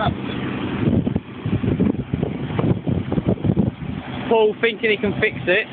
up. Paul thinking he can fix it